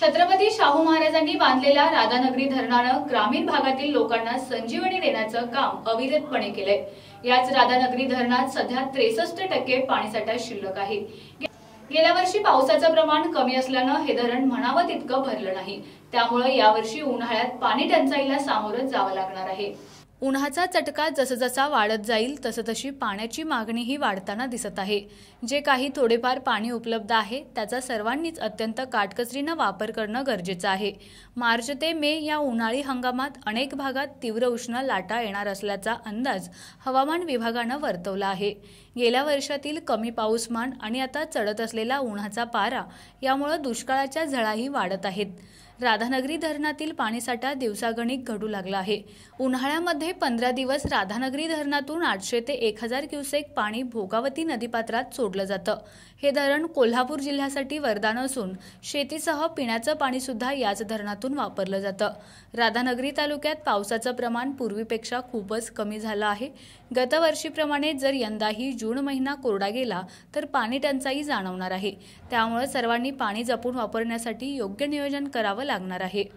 छत्रपती शाहू महाराजांनी बांधलेल्या राधानगरी धरणानं ग्रामीण भागातील लोकांना संजीवनी देण्याचं काम अविरतपणे केलंय. याच राधानगरी धरणात सध्या त्रेसष्ट टक्के पाणीसाठा शिल्लक आहे. गेल्या वर्षी पावसाचं प्रमाण कमी असल्यानं हे धरण म्हणावं तितकं भरलं नाही. त्यामुळे यावर्षी उन्हाळ्यात पाणी टंचाईला सामोरं जावं लागणार आहे. उन्हाचा चटका जसजसा वाढत जाईल तसतशी पाण्याची मागणीही वाढताना दिसत आहे. जे काही थोडेफार पाणी उपलब्ध आहे त्याचा सर्वांनीच अत्यंत काटकसरीनं वापर करणं गरजेचं आहे. मार्च ते मे या उन्हाळी हंगामात अनेक भागात तीव्र उष्ण लाटा येणार असल्याचा अंदाज हवामान विभागानं वर्तवला आहे. गेल्या वर्षातील कमी पाऊसमान आणि आता चढत असलेला उन्हाचा पारा यामुळं दुष्काळाच्या झळाही वाढत आहेत. राधानगरी धरणातील पाणीसाठा दिवसागणिक घडू लागला आहे. उन्हाळ्यामध्ये पंधरा दिवस राधानगरी धरणातून आठशे ते एक हजार क्युसेक पाणी भोगावती नदीपात्रात सोडलं जातं. हे धरण कोल्हापूर जिल्ह्यासाठी वरदान असून शेतीसह पिण्याचं पाणीसुद्धा याच धरणातून वापरलं जातं. राधानगरी तालुक्यात पावसाचं प्रमाण पूर्वीपेक्षा खूपच कमी झालं आहे. गतवर्षीप्रमाणे जर यंदाही जून महिना कोरडा गेला तर पाणी टंचाई जाणवणार आहे. त्यामुळे सर्वांनी पाणी जपून वापरण्यासाठी योग्य नियोजन करावं लागणार आहे.